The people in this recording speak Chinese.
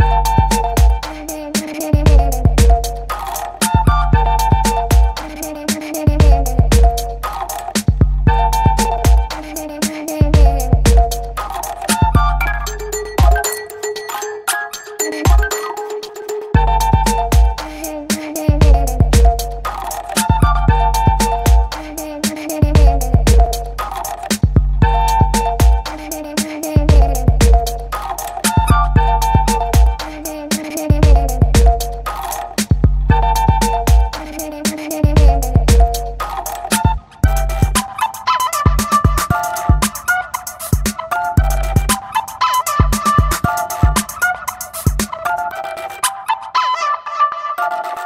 you you